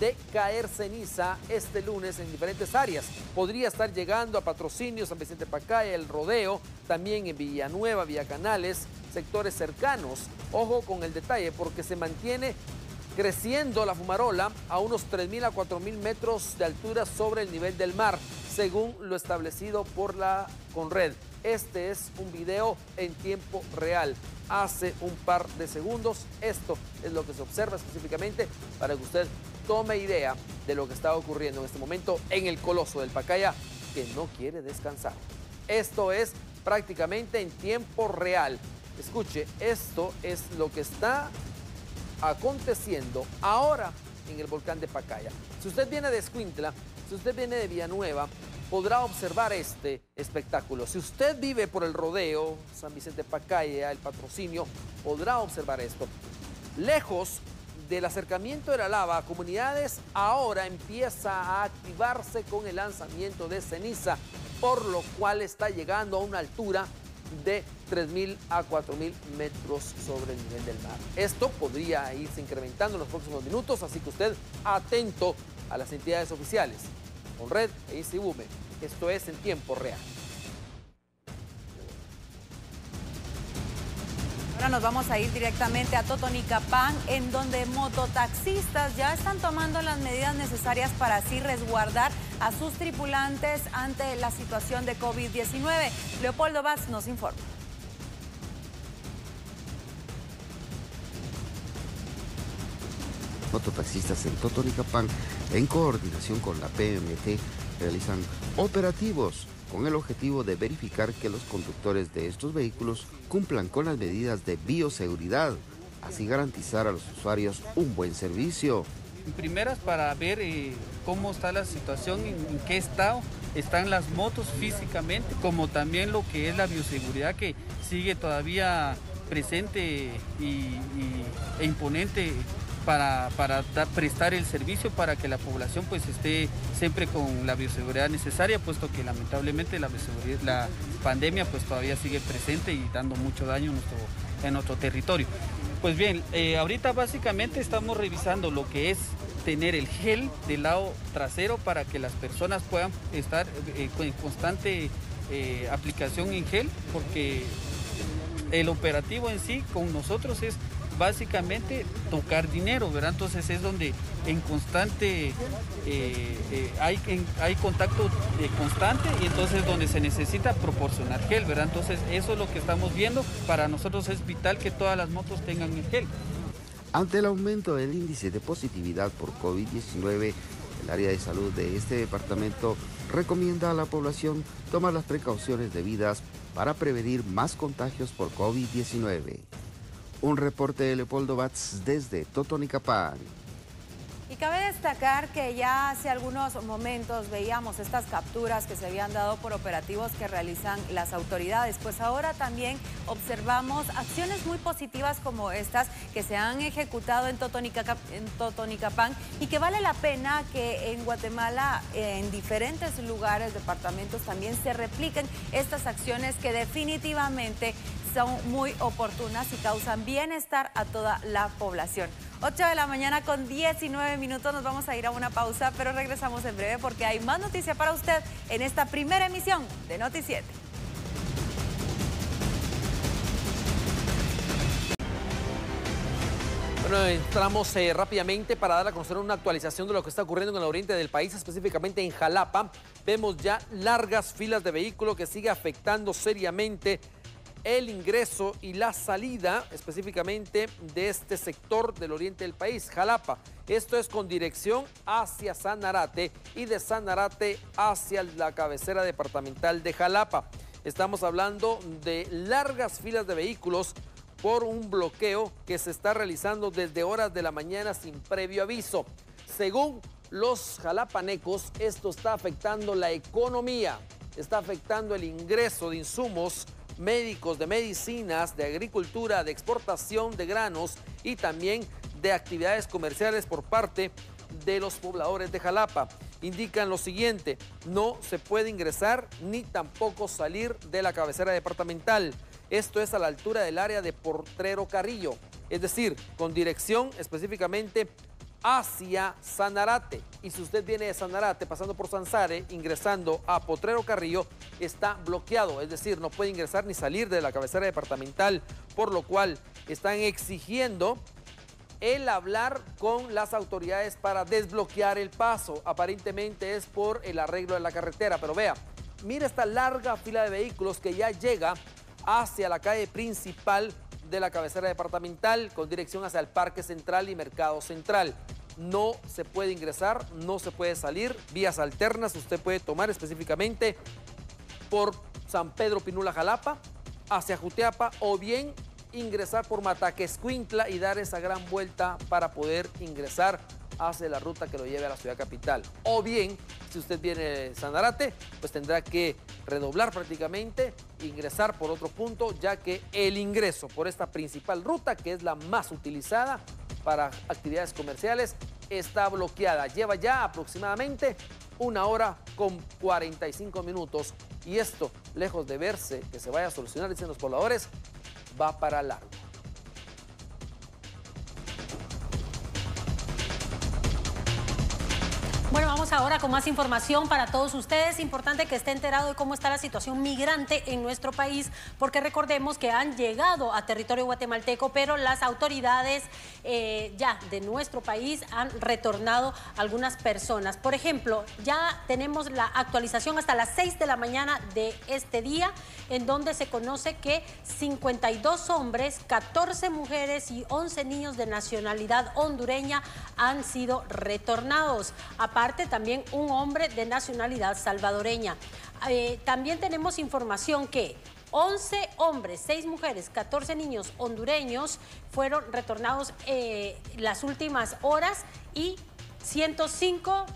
Speaker 2: de caer ceniza este lunes en diferentes áreas. Podría estar llegando a Patrocinio, San Vicente Pacaya, El Rodeo, también en Villanueva, Villa Canales, sectores cercanos. Ojo con el detalle porque se mantiene creciendo la fumarola a unos 3.000 a 4.000 metros de altura sobre el nivel del mar, según lo establecido por la Conred. Este es un video en tiempo real. Hace un par de segundos, esto es lo que se observa específicamente para que usted tome idea de lo que está ocurriendo en este momento en el Coloso del Pacaya, que no quiere descansar. Esto es prácticamente en tiempo real. Escuche, esto es lo que está aconteciendo ahora en el volcán de Pacaya. Si usted viene de Escuintla, si usted viene de Villanueva, podrá observar este espectáculo. Si usted vive por el rodeo, San Vicente Pacaya, el patrocinio, podrá observar esto. Lejos del acercamiento de la lava a comunidades, ahora empieza a activarse con el lanzamiento de ceniza, por lo cual está llegando a una altura de 3.000 a 4.000 metros sobre el nivel del mar. Esto podría irse incrementando en los próximos minutos, así que usted atento a las entidades oficiales, con Red e ICIBUME. Esto es en tiempo real.
Speaker 14: Ahora nos vamos a ir directamente a Totonicapán, en donde mototaxistas ya están tomando las medidas necesarias para así resguardar a sus tripulantes ante la situación de COVID-19. Leopoldo Vaz nos informa.
Speaker 19: Mototaxistas en Totonicapán, en coordinación con la PMT, realizan operativos con el objetivo de verificar que los conductores de estos vehículos cumplan con las medidas de bioseguridad, así garantizar a los usuarios un buen servicio.
Speaker 20: En primeras para ver eh, cómo está la situación, en, qué estado están las motos físicamente, como también lo que es la bioseguridad que sigue todavía presente e imponente para, prestar el servicio para que la población pues esté siempre con la bioseguridad necesaria, puesto que lamentablemente la, la pandemia pues todavía sigue presente y dando mucho daño en nuestro territorio. Pues bien, eh, ahorita básicamente estamos revisando lo que es tener el gel del lado trasero para que las personas puedan estar eh, en constante eh, aplicación en gel, porque el operativo en sí con nosotros es básicamente tocar dinero, ¿verdad? Entonces es donde en constante eh, eh, hay, hay contacto eh, constante y entonces donde se necesita proporcionar gel, ¿verdad? Entonces eso es lo que estamos viendo. Para nosotros es vital que todas las motos tengan el gel.
Speaker 19: Ante el aumento del índice de positividad por COVID-19, el área de salud de este departamento recomienda a la población tomar las precauciones debidas para prevenir más contagios por COVID-19. Un reporte de Leopoldo Batz desde Totonicapán.
Speaker 14: Y cabe destacar que ya hace algunos momentos veíamos estas capturas que se habían dado por operativos que realizan las autoridades. Pues ahora también observamos acciones muy positivas como estas que se han ejecutado en, Totonicapán y que vale la pena que en Guatemala, en diferentes lugares, departamentos, también se repliquen estas acciones que definitivamente son muy oportunas y causan bienestar a toda la población. 8 de la mañana con 19 minutos nos vamos a ir a una pausa, pero regresamos en breve porque hay más noticia para usted en esta primera emisión de Noti 7.
Speaker 2: Bueno, entramos eh, rápidamente para dar a conocer una actualización de lo que está ocurriendo en el oriente del país, específicamente en Jalapa. Vemos ya largas filas de vehículos que sigue afectando seriamente el ingreso y la salida específicamente de este sector del oriente del país, Jalapa. Esto es con dirección hacia Sanarate y de Sanarate hacia la cabecera departamental de Jalapa. Estamos hablando de largas filas de vehículos por un bloqueo que se está realizando desde horas de la mañana sin previo aviso. Según los jalapanecos, esto está afectando la economía, está afectando el ingreso de insumos médicos, de medicinas, de agricultura, de exportación de granos y también de actividades comerciales por parte de los pobladores de Jalapa. Indican lo siguiente, no se puede ingresar ni tampoco salir de la cabecera departamental. Esto es a la altura del área de Portrero Carrillo, es decir, con dirección específicamente hacia Sanarate. Y si usted viene de Sanarate pasando por Sansare, ingresando a Potrero Carrillo, está bloqueado, es decir, no puede ingresar ni salir de la cabecera departamental, por lo cual están exigiendo el hablar con las autoridades para desbloquear el paso. Aparentemente es por el arreglo de la carretera, pero vea, mira esta larga fila de vehículos que ya llega hacia la calle principal de la cabecera departamental con dirección hacia el Parque Central y Mercado Central. No se puede ingresar, no se puede salir. Vías alternas usted puede tomar específicamente por San Pedro Pinula Jalapa hacia Jutiapa o bien ingresar por Mataquescuintla y dar esa gran vuelta para poder ingresar hacia la ruta que lo lleve a la ciudad capital. O bien, si usted viene de Sanarate, pues tendrá que redoblar prácticamente, ingresar por otro punto, ya que el ingreso por esta principal ruta, que es la más utilizada para actividades comerciales, está bloqueada. Lleva ya aproximadamente una hora con 45 minutos y esto, lejos de verse que se vaya a solucionar, dicen los pobladores, va para largo.
Speaker 1: Bueno, vamos ahora con más información para todos ustedes. Importante que esté enterado de cómo está la situación migrante en nuestro país, porque recordemos que han llegado a territorio guatemalteco, pero las autoridades eh, ya de nuestro país han retornado algunas personas. Por ejemplo, ya tenemos la actualización hasta las 6 de la mañana de este día, en donde se conoce que 52 hombres, 14 mujeres y 11 niños de nacionalidad hondureña han sido retornados aparte también un hombre de nacionalidad salvadoreña. Eh, también tenemos información que 11 hombres, 6 mujeres, 14 niños hondureños fueron retornados eh, las últimas horas y 105,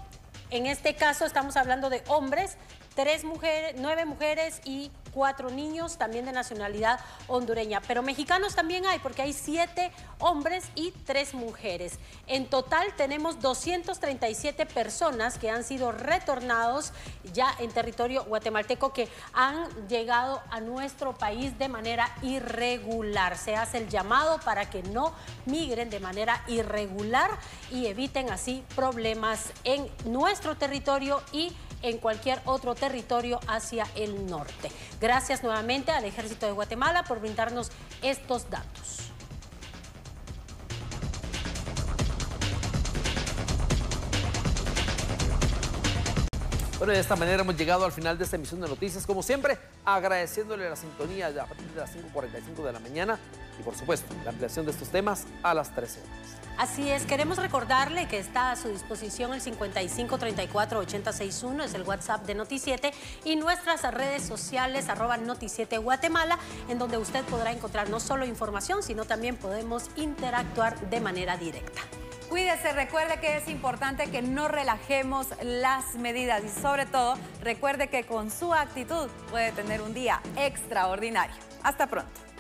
Speaker 1: en este caso estamos hablando de hombres, tres mujeres, nueve mujeres y cuatro niños también de nacionalidad hondureña. Pero mexicanos también hay porque hay siete hombres y tres mujeres. En total tenemos 237 personas que han sido retornados ya en territorio guatemalteco que han llegado a nuestro país de manera irregular. Se hace el llamado para que no migren de manera irregular y eviten así problemas en nuestro territorio y en cualquier otro territorio hacia el norte. Gracias nuevamente al Ejército de Guatemala por brindarnos estos datos.
Speaker 2: Bueno, de esta manera hemos llegado al final de esta emisión de noticias. Como siempre, agradeciéndole la sintonía a partir de las 5.45 de la mañana y, por supuesto, la ampliación de estos temas a las 13 horas.
Speaker 1: Así es, queremos recordarle que está a su disposición el 55 34 es el WhatsApp de Noti7 y nuestras redes sociales arroba Noti7 Guatemala, en donde usted podrá encontrar no solo información, sino también podemos interactuar de manera directa.
Speaker 14: Cuídese, recuerde que es importante que no relajemos las medidas y sobre todo recuerde que con su actitud puede tener un día extraordinario. Hasta pronto.